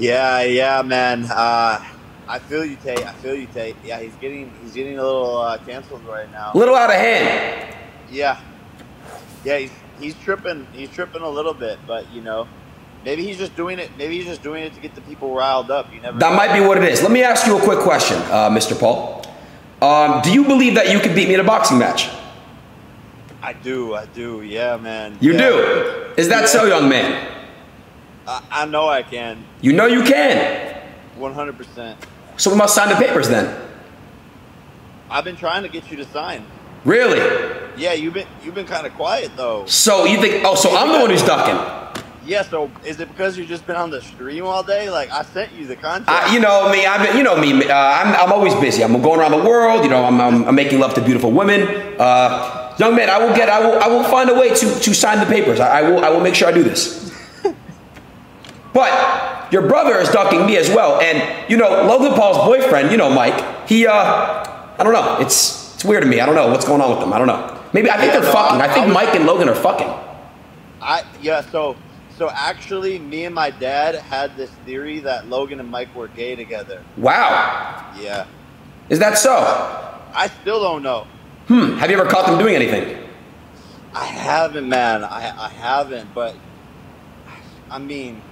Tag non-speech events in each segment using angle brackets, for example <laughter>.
Yeah, yeah, man. Uh, I feel you, Tate. I feel you, Tate. Yeah, he's getting he's getting a little uh, canceled right now. A little out of hand. Yeah, yeah. He's he's tripping. He's tripping a little bit, but you know, maybe he's just doing it. Maybe he's just doing it to get the people riled up. You never. That know. might be what it is. Let me ask you a quick question, uh, Mr. Paul. Um, do you believe that you could beat me in a boxing match? I do. I do. Yeah, man. You Yeah. do. Is that so, young man? I, I know I can. You know you can. One hundred percent. So we must sign the papers then. I've been trying to get you to sign. Really? Yeah, you've been you've been kind of quiet though. So you think? Oh, so I'm the one who's ducking. Yeah. So is it because you've just been on the stream all day? Like I sent you the contract. I, you know me. I've been, you know me. Uh, I'm, I'm always busy. I'm going around the world. You know, I'm, I'm, I'm making love to beautiful women. Uh, young man, I will get. I will. I will find a way to, to sign the papers. I, I will. I will make sure I do this. But your brother is ducking me as well, and you know Logan Paul's boyfriend. You know Mike. He. Uh, I don't know. It's it's weird to me. I don't know what's going on with them. I don't know. Maybe I think Yeah, they're no, fucking. I- I think I Mike and Logan are fucking. I yeah, so so actually me and my dad had this theory that Logan and Mike were gay together. Wow. Yeah. Is that so? I still don't know. Hmm. Have you ever caught them doing anything? I haven't, man. I I haven't, but I mean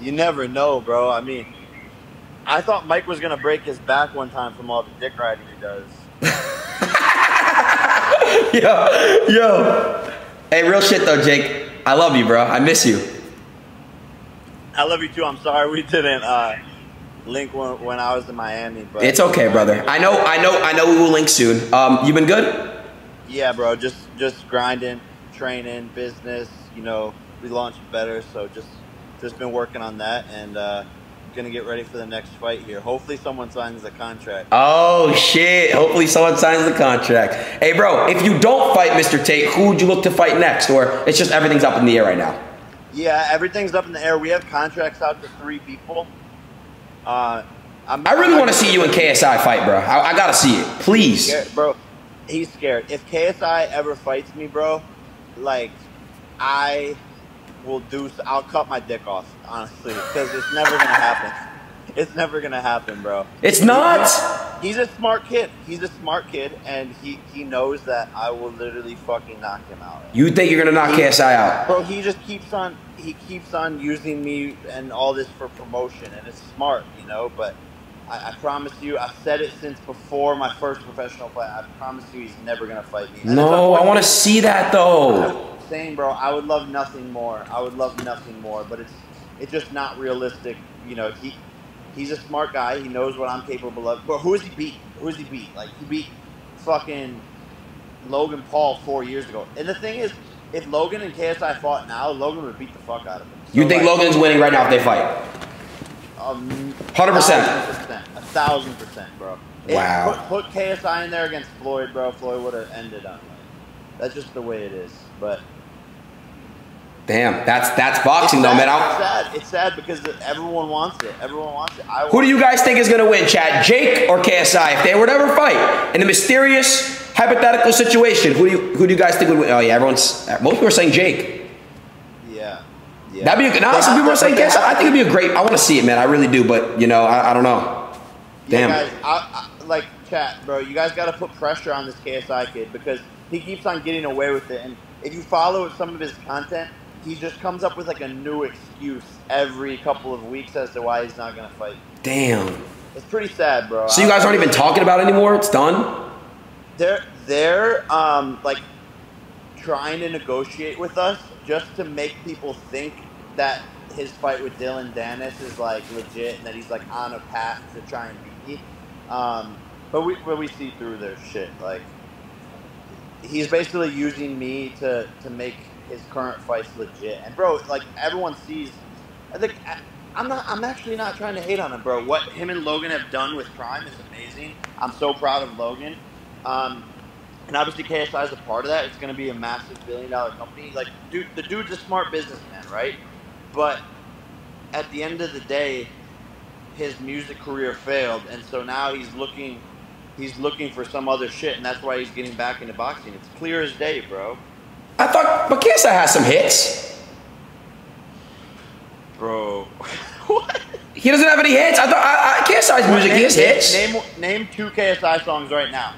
you never know, bro. I mean I thought Mike was gonna break his back one time from all the dick riding he does. <laughs> yo, yo. Hey, real shit though, Jake. I love you, bro. I miss you. I love you too. I'm sorry we didn't uh, link when, when I was in Miami, but It's okay, brother. I know, I know, I know. We will link soon. Um, you been good? Yeah, bro. Just just grinding, training, business. You know, we launched Betr, so just just been working on that and uh, gonna get ready for the next fight here. Hopefully, someone signs the contract. Oh shit! Hopefully, someone signs the contract. Hey, bro. If you don't fight Mr. Tate, who would you look to fight next? Or it's just everything's up in the air right now. Yeah, everything's up in the air. We have contracts out to three people. Uh, I'm, I really want to see you in KSI fight, bro. I, I gotta see it, please. scared, bro. He's scared. If KSI ever fights me, bro, like I will do. I'll cut my dick off, honestly, because it's never gonna happen. It's never gonna happen, bro. It's not. He's a smart kid. He's a smart kid, and he he knows that I will literally fucking knock him out. You think you're gonna knock KSI out? Bro, he just keeps on he keeps on using me and all this for promotion, and it's smart, you know. But I, I promise you, I've said it since before my first professional fight. I promise you, he's never gonna fight me. And No, I want to see that though. Same, bro. I would love nothing more. I would love nothing more, but it's it's just not realistic. You know, he he's a smart guy. He knows what I'm capable of. But who has he beat? Who has he beat? Like he beat fucking Logan Paul four years ago. And the thing is, if Logan and KSI fought now, Logan would beat the fuck out of him. You think like, Logan's winning right now if they fight? Um, 100%. thousand percent. A thousand percent, bro. Wow. Put, put KSI in there against Floyd, bro. Floyd would have ended on. Like, that's just the way it is. But Damn, that's that's boxing though, man. It's sad. It's sad because everyone wants it. Everyone wants it. I Who do you guys think is gonna win, chat? Jake or KSI? If they were to ever fight in a mysterious hypothetical situation, who do you who do you guys think would win? Oh yeah, everyone's most people are saying Jake. Yeah. Yeah. That'd be a, now some people are saying KSI. I think it'd be a great. I want to see it, man. I really do, but you know, I, I don't know. Yeah, Damn. guys, I, I, like chat, bro. You guys got to put pressure on this KSI kid because he keeps on getting away with it. And if you follow some of his content, he just comes up with like a new excuse every couple of weeks as to why he's not gonna fight. Damn. It's pretty sad, bro. So you guys aren't even talking about it anymore? It's done. They're they're um like trying to negotiate with us just to make people think that his fight with Dillon Danis is like legit and that he's like on a path to try and beat me. Um, but we but we see through their shit. Like he's basically using me to to make his current fights legit. And bro, like everyone sees. I think I- I'm not. I'm actually not trying to hate on him, bro. What him and Logan have done with Prime is amazing. I'm so proud of Logan. Um, and obviously KSI is a part of that. It's going to be a massive billion dollar company. Like, dude, the dude's a smart businessman, right? But at the end of the day, his music career failed, and so now he's looking, he's looking for some other shit, and that's why he's getting back into boxing. It's clear as day, bro. But KSI has some hits. Bro, <laughs> what? He doesn't have any hits. I thought I, I KSI's music. He has hits. Name name two KSI songs right now.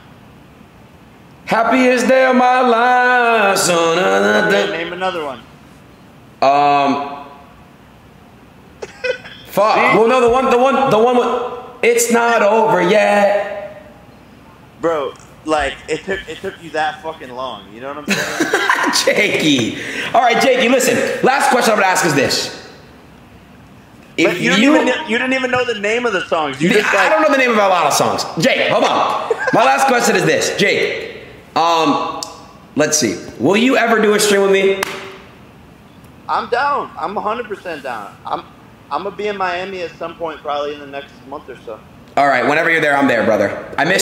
Happiest day of my life. So na, na, na. name another one. Um. <laughs> fuck. Well, no, the one, the one, the one with. It's not over yet. Bro, like it took it took you that fucking long. You know what I'm saying? <laughs> Jakey. All right, Jakey. Listen. Last question I'm gonna ask is this. If but you didn't, even, you didn't even know the name of the songs. You just I like don't know the name of a lot of songs. Jake, hold on. <laughs> My last question is this, Jake. Um, let's see. Will you ever do a stream with me? I'm down. I'm 100% down. I'm I'm gonna be in Miami at some point, probably in the next month or so. All right. Whenever you're there, I'm there, brother. I miss.